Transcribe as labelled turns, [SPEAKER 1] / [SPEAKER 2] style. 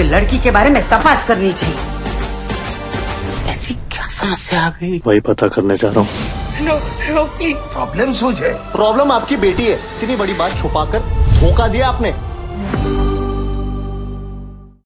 [SPEAKER 1] तुम्हें लड़की के बारे में तपास करनी चाहिए।
[SPEAKER 2] ऐसी क्या समस्या आ गई?
[SPEAKER 3] वही पता करने जा रहा हूँ।
[SPEAKER 1] नो नो प्लीज़
[SPEAKER 4] प्रॉब्लम सूझे
[SPEAKER 3] प्रॉब्लम आपकी बेटी है। इतनी बड़ी बात छुपा कर धोखा दिया आपने।